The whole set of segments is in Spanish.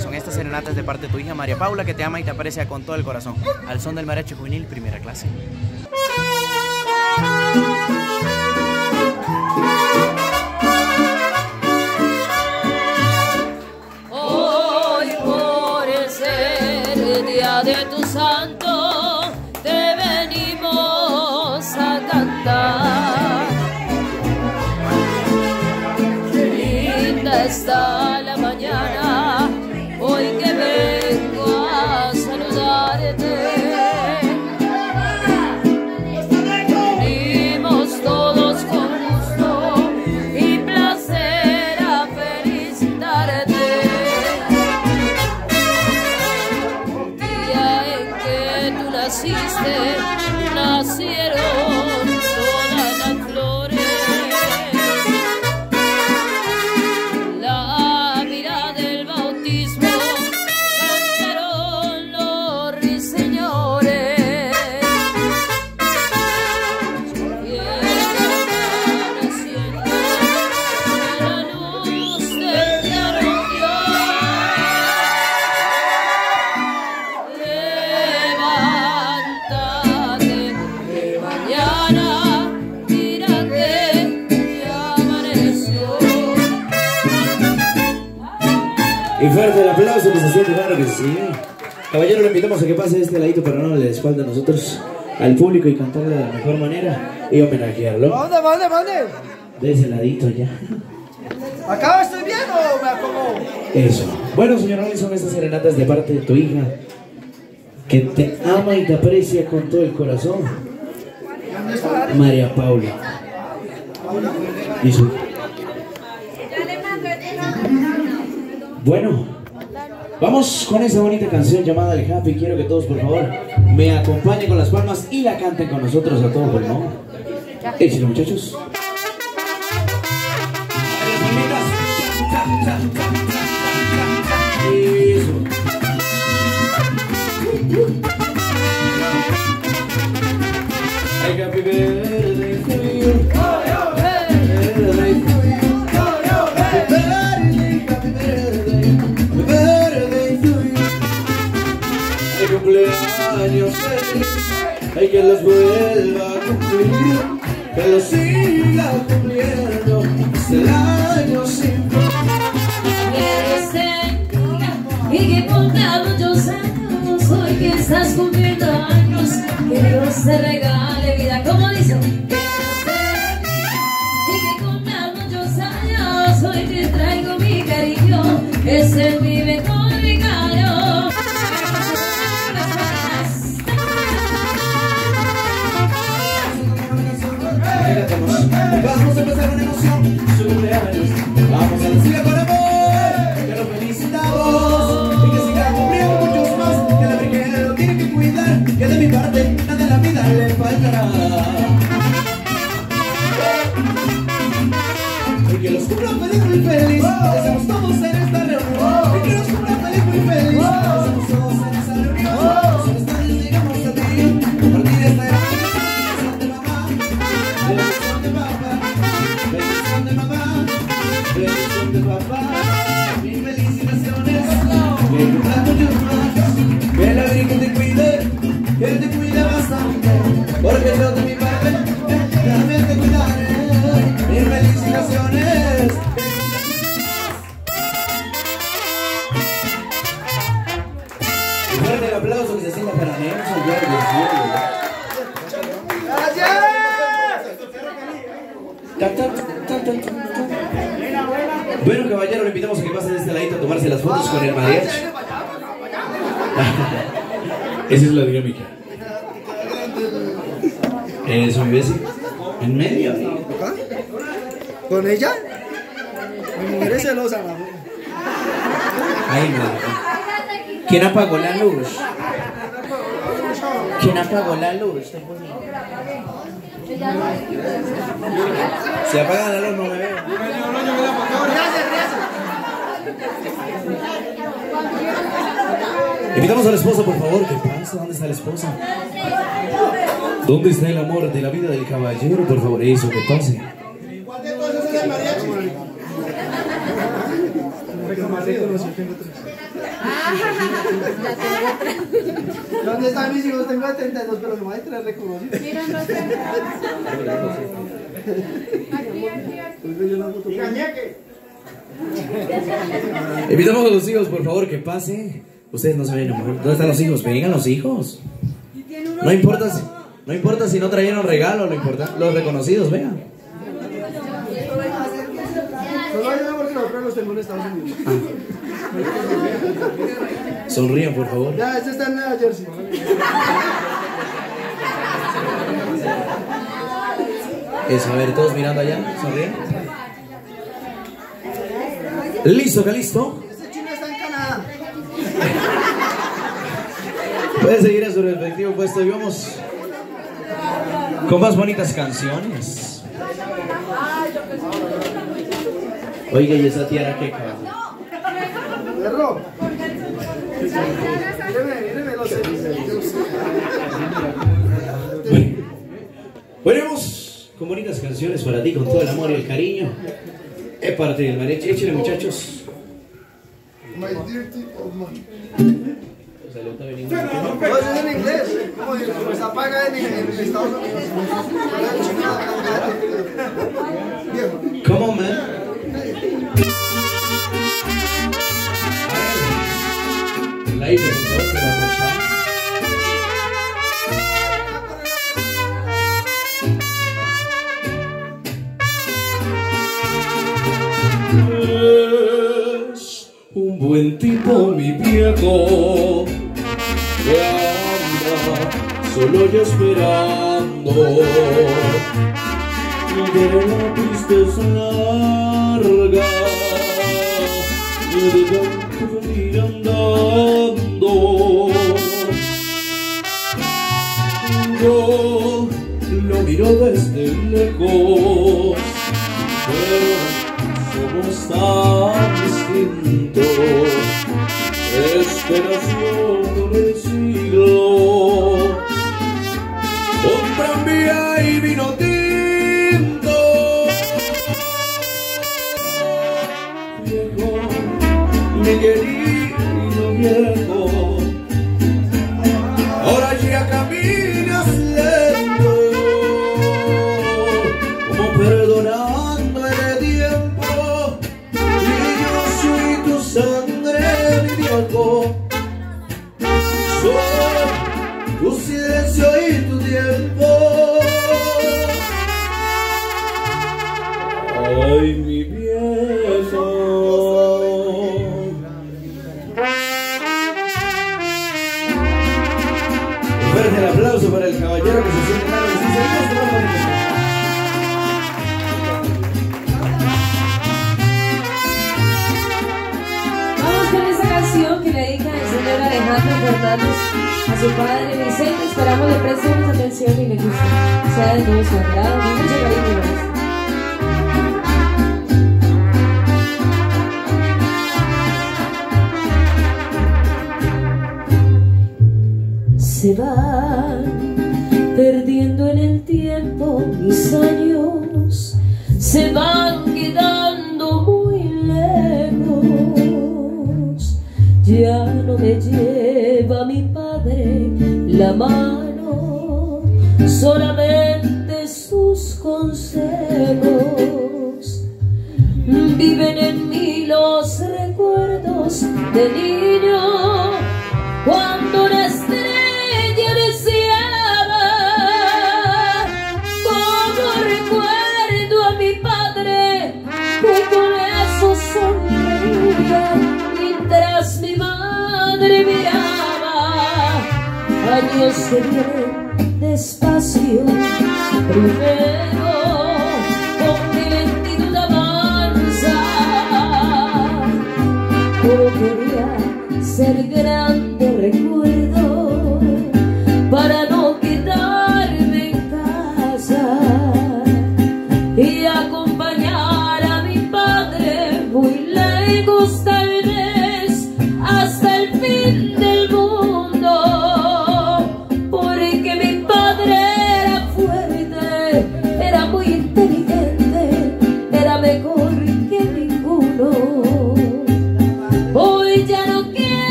Son estas serenatas de parte de tu hija María Paula que te ama y te aprecia con todo el corazón. Al son del mariachi juvenil, primera clase. Hoy por ser día de tu santo le invitamos a que pase de este ladito para no le espalda a nosotros, al público y cantarle de la mejor manera y homenajearlo. ¿Dónde, dónde, dónde? De ese ladito ya. ¿Acá estoy bien o me acomodo? Eso. Bueno, señor Rolly, son estas serenatas de parte de tu hija, que te ama y te aprecia con todo el corazón. María Paula. Y su- Bueno, vamos con esa bonita canción llamada El Happy. Quiero que todos, por favor, me acompañen con las palmas y la canten con nosotros a todo pulmón. Échale, muchachos. Cumpleaños feliz. Ay, que los vuelva a cumplir. Que los siga cumpliendo hasta el año sin Que se y que cumpla muchos años hoy que estás cumpliendo años que Dios te regale vida como dice que y que cumpla muchos años hoy te traigo mi cariño que se vive con Vamos a empezar con emoción su cumpleaños. Vamos a decirle con amor que lo felicitamos y que siga cumpliendo muchos más. Que la virgen lo tiene que cuidar. Que de mi parte nada en la vida le faltará. Y que los cumpla feliz muy feliz. Que deseamos todos en esta reunión. Y que los cumpla feliz muy feliz. Que deseamos todos en esta reunión. Ella? Mi mujer es celosa, la Ay, madre. ¿Quién apagó la luz? ¿Quién apagó la luz? Se apaga la luz, no me veo. Invitamos a la esposa, por favor. ¿Qué pasa? ¿Dónde está la esposa? ¿Dónde está el amor de la vida del caballero? Por favor, eso, que pase. ¿Cuál de todos es el mariachi? ¿Dónde están mis hijos? Tengo 72, pero no hay tres reconocidos. Invitamos a los hijos, por favor, que pase. Ustedes no se ven amor. ¿Dónde están los hijos? Vengan los hijos. No importa si, no importa si no trajeron regalo, lo importa, los reconocidos, vengan. Solo hay porque los tengo en Estados Unidos. Sonrían, por favor. Ya, este está en Nueva Jersey. Eso, a ver, todos mirando allá, sonríen. Listo, listo. Este chino está en Canadá. Pueden seguir a su respectivo puesto y vamos con más bonitas canciones. Oiga, ¿y esa tiara qué cabrón? Bueno, vamos con bonitas canciones para ti, con todo el amor y el cariño. Es parte del mariachi. Échale, muchachos. My dirty old man. No, eso es en inglés. Como digo, pues apaga en, Estados Unidos. Come on, man. Rompa. Es un buen tipo mi viejo que anda solo y esperando que la tristeza larga yo lo miro desde lejos pero somos tan distintos tiempo mis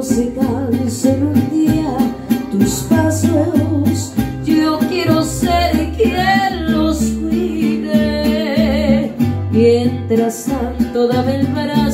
no se cansen un día tus pasos. Yo quiero ser quien los cuide. Mientras tanto, dame el brazo.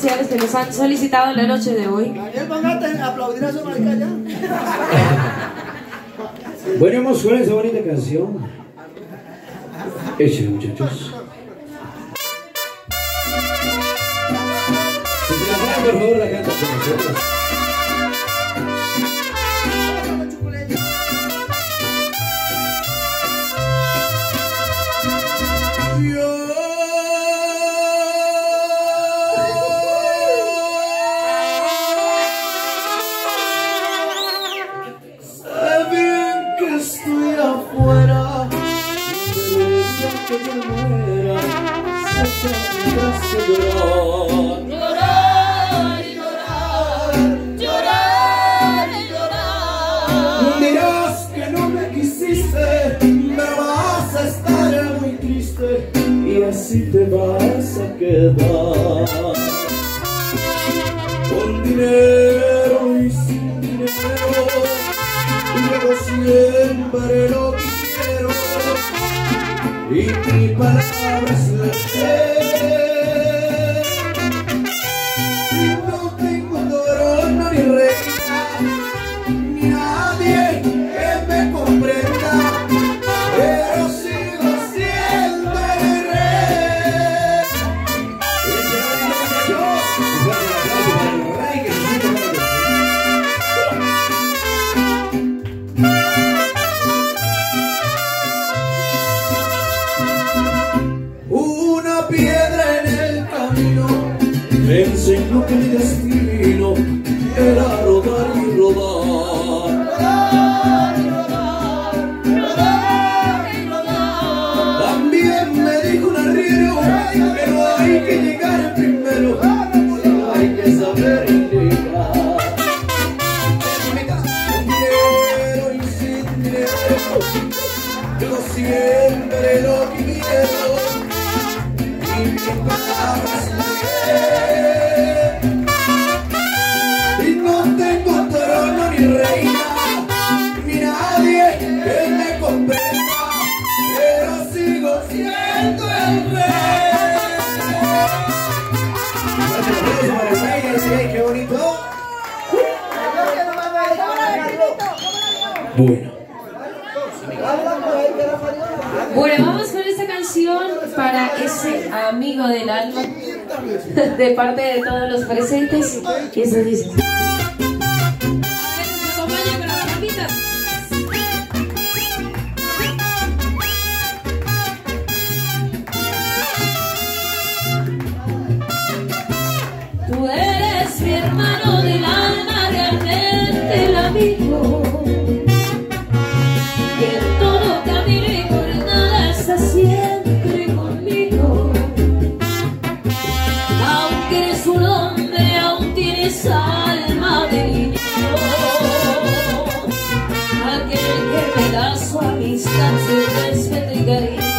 sociales que nos han solicitado en la noche de hoy. Daniel, aplaudir a su marica ya. bueno, hemos suena esa bonita canción. Eche, muchachos. Bueno, vamos con esta canción para ese amigo del alma, de parte de todos los presentes. Y eso dice. I'm super spending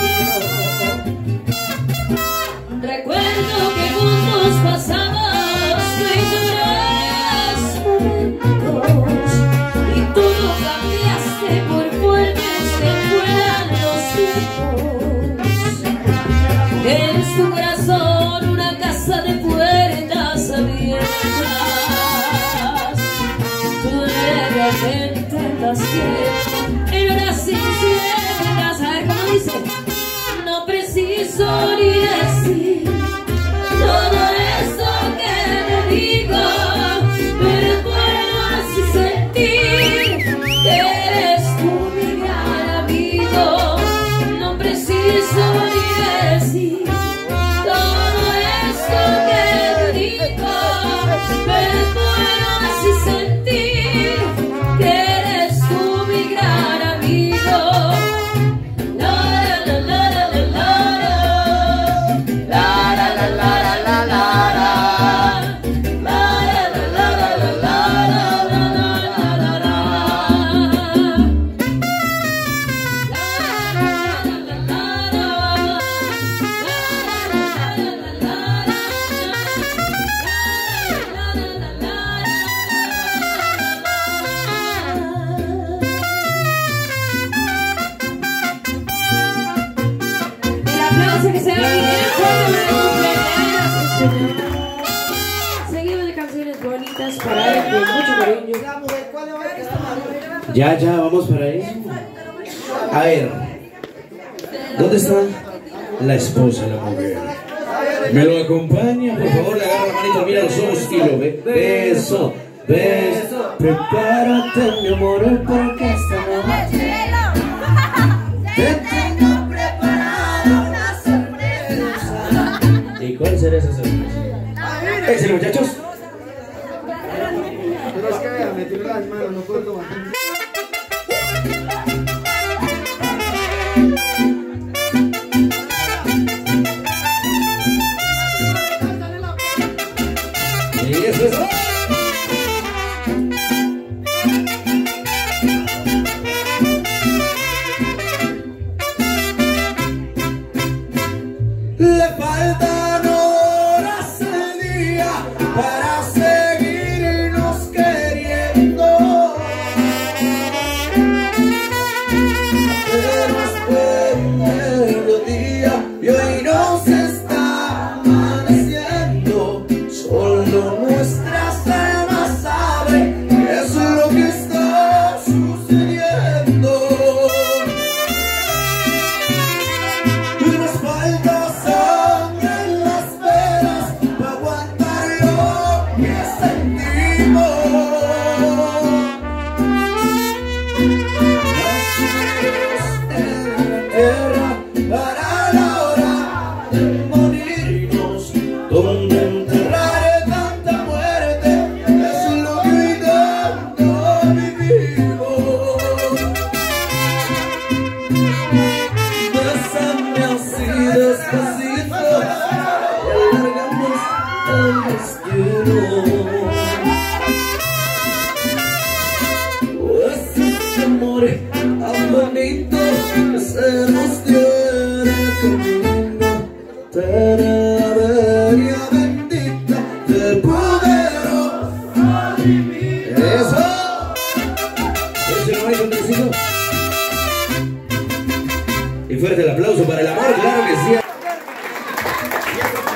hacer eso, señores. Muchachos? claro que sí.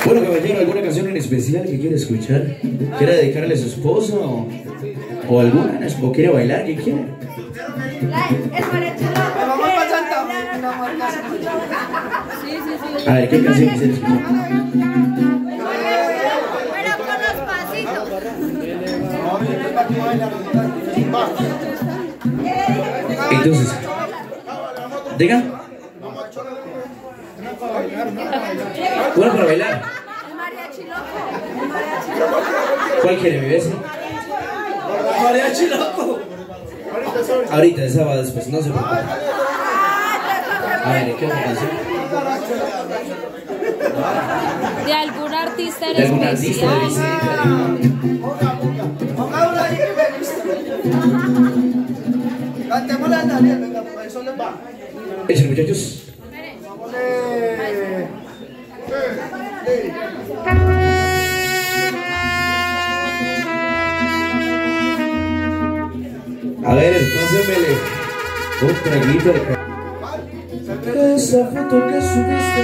Bueno, caballero, ¿alguna canción en especial que quiere escuchar? ¿Quiere dedicarle a su esposo? ¿O, o alguna? ¿O quiere bailar? ¿Qué quiere? Sí, sí, sí. A ver, ¿qué canción quisiera escuchar? Entonces, diga. Para mariachi loco. ¿Cuál quiere mi beso? Mariachi loco. Ahorita, el sábado después, no se preocupe. Ah, De algún artista en especial. Cantemos la venga, eso va. Echen muchachos. A ver, pásenmele. Un traguito de Esa foto que subiste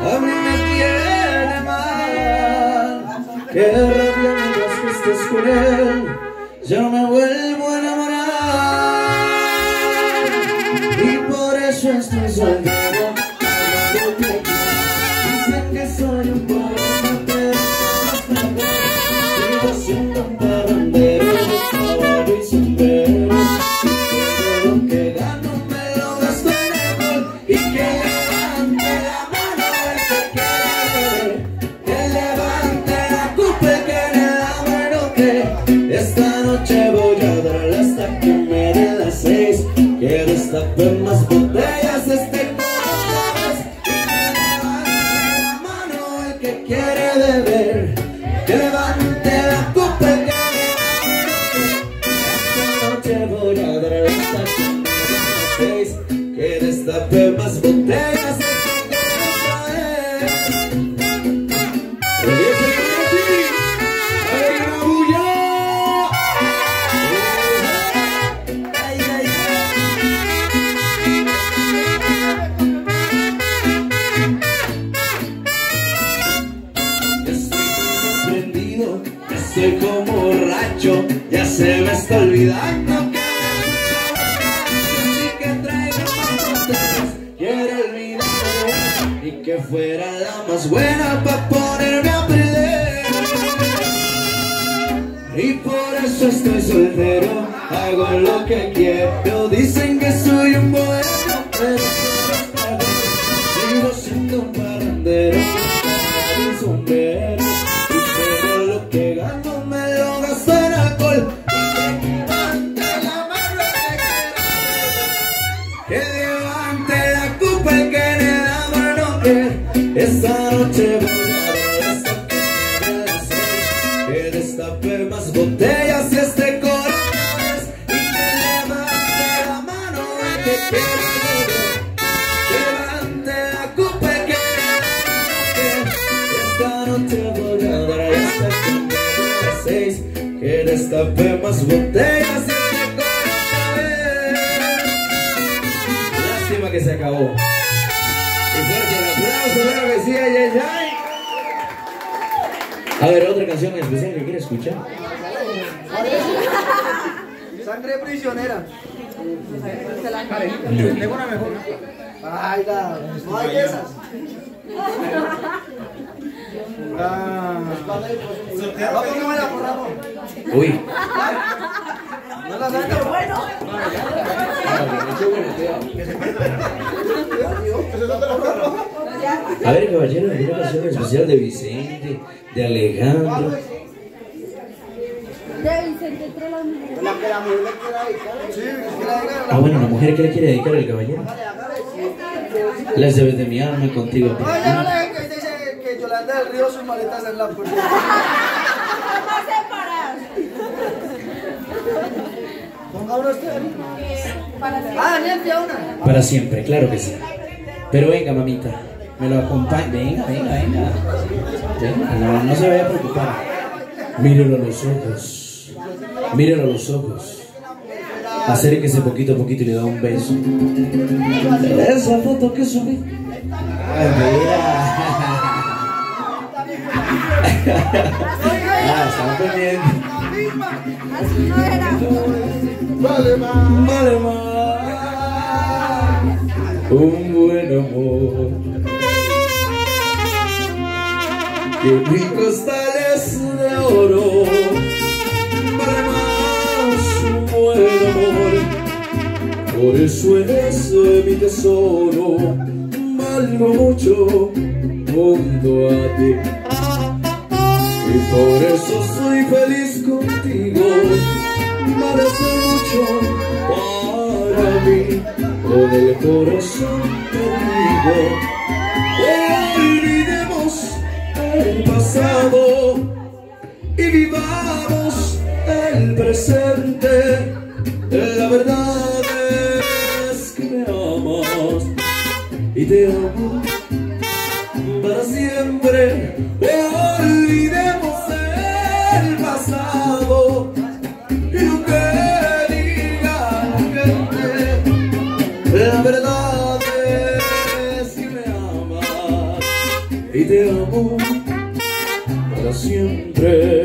A mí me tiene mal. Qué rabia me das que estés con él. Yo no me vuelvo a enamorar. Y por eso estoy soltero. Especial que quiere escuchar. Sangre prisionera. Tengo una mejor. Ay, la, no hay de esas. Ah, Vamos, no me la borramos. Uy. No la. Bueno. A ver, caballero, una canción especial de Vicente, de Alejandro. Las mujeres. La que la mujer le quiera dedicar. Sí, que la diga Ah, bueno, la mujer que le quiere dedicar al caballero. Las debes de mi alma contigo. No, ya no le dejen que dice que Yolanda del Río sus maletas en la puerta. Vamos a separar. Ponga uno usted. Para Ah, Daniel, una. Para siempre, claro que sí. Pero venga, mamita, me lo acompaña. Venga, venga, venga. Venga, no, no se vaya a preocupar. Mírelo a los ojos. Mírelo a los ojos. Acérquese poquito a poquito y le da un beso. Esa foto que subí. Ay, mira. Ah, no era. Vale más, vale más. Un buen amor. Que mi costales de oro. Por eso eres mi tesoro. Valgo mucho junto a ti. Y por eso soy feliz contigo. Merece mucho para mí. Con el corazón te digo. Olvidemos el pasado y vivamos el presente. La verdad y te amo para siempre. Olvidemos el pasado y lo que diga gente. La verdad es que me amas y te amo para siempre.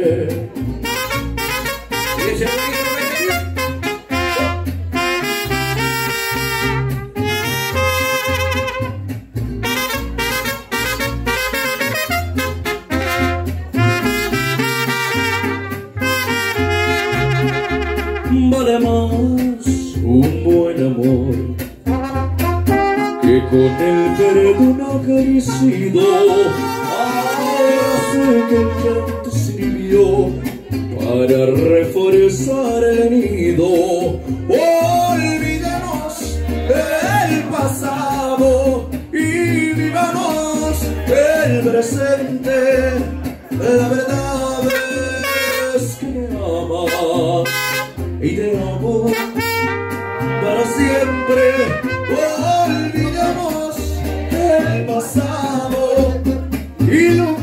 Presente la verdad es que me y te amo para siempre. Olvidamos el pasado y lo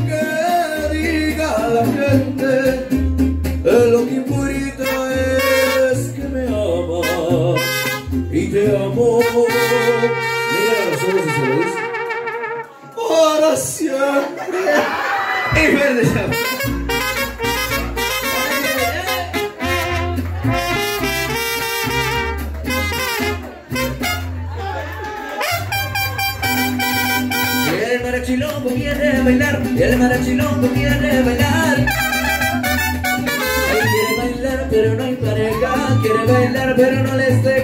mariachi loco quiere bailar. Él quiere bailar, pero no hay pareja, quiere bailar, pero no les deja.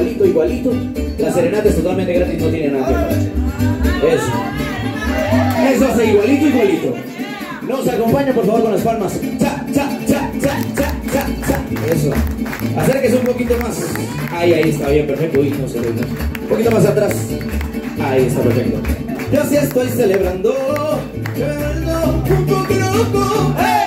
Igualito, igualito, la serenata es totalmente gratis, no tiene nada que. Eso. Eso hace igualito, igualito. Nos acompaña por favor con las palmas. Cha, cha, cha, cha, cha, cha, cha. Eso. Acérquese un poquito más. Ahí, ahí está bien, perfecto. Uy, no se ve. Un poquito más atrás. Ahí está perfecto. Yo sí estoy celebrando. un poco. ¡Hey!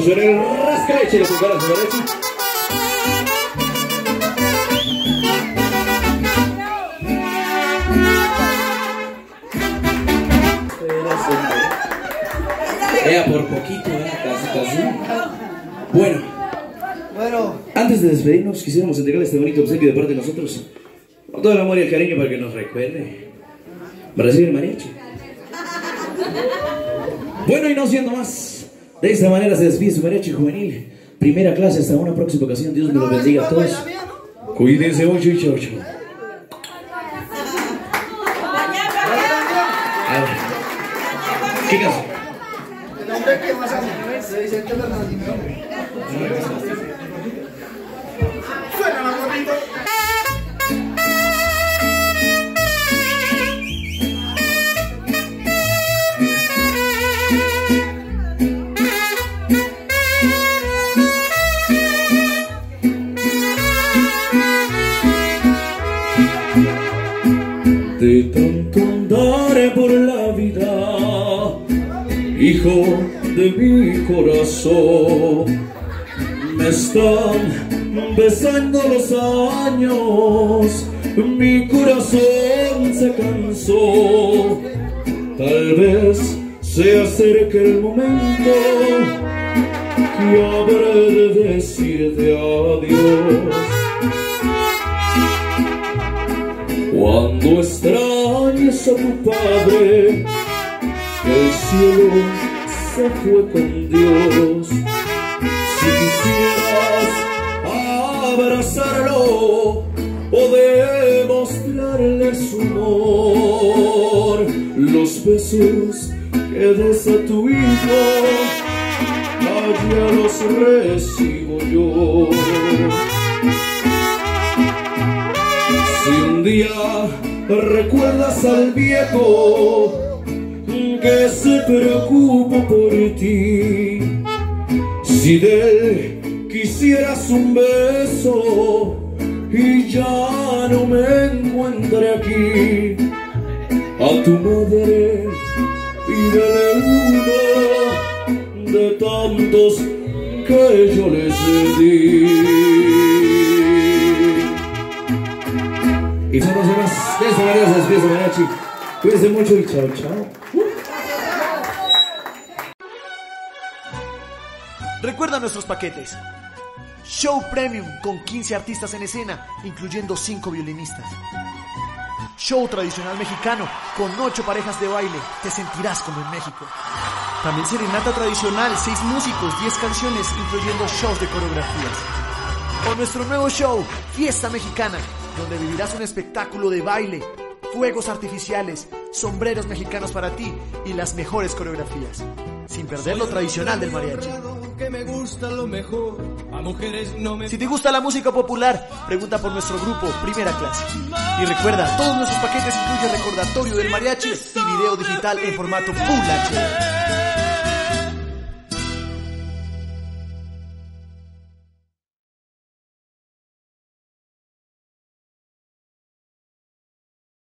Suénelo, suénelo, rasca, échale su cara a su derecha. Ea, por poquito, eh, casi, casi. Bueno, Bueno, antes de despedirnos, quisiéramos entregarle este bonito obsequio de parte de nosotros. Con todo el amor y el cariño para que nos recuerde. ¿Va a recibir el mariachi? Bueno, y no siendo más, de esta manera se despide su mariachi juvenil. Primera clase, hasta una próxima ocasión. Dios me los bendiga a todos. Cuídense mucho y el hombre que más Tanto andar por la vida, hijo de mi corazón, me están besando los años, mi corazón se cansó, tal vez se acerque el momento que habré de decirte adiós. Cuando extrañes a tu padre, el cielo se fue con Dios. Si quisieras abrazarlo o demostrarle su amor, los besos que des a tu hijo, allá los recibo yo. Un día recuerdas al viejo que se preocupa por ti, si de él quisieras un beso y ya no me encuentre aquí, a tu madre pídele uno de tantos que yo les di. Y son los demás. Se despide su mariachi. Cuídense mucho y chao, chao. Recuerda nuestros paquetes. Show Premium con 15 artistas en escena, incluyendo 5 violinistas. Show tradicional mexicano con 8 parejas de baile, te sentirás como en México. También serenata tradicional, 6 músicos, 10 canciones, incluyendo shows de coreografías. O nuestro nuevo show, Fiesta Mexicana, donde vivirás un espectáculo de baile, fuegos artificiales, sombreros mexicanos para ti y las mejores coreografías, sin perder lo tradicional del mariachi. porque me gusta lo mejor. A mujeres no me. Si te gusta la música popular, pregunta por nuestro grupo Primera Clase. Y recuerda, todos nuestros paquetes incluyen recordatorio del mariachi y video digital en formato Full HD.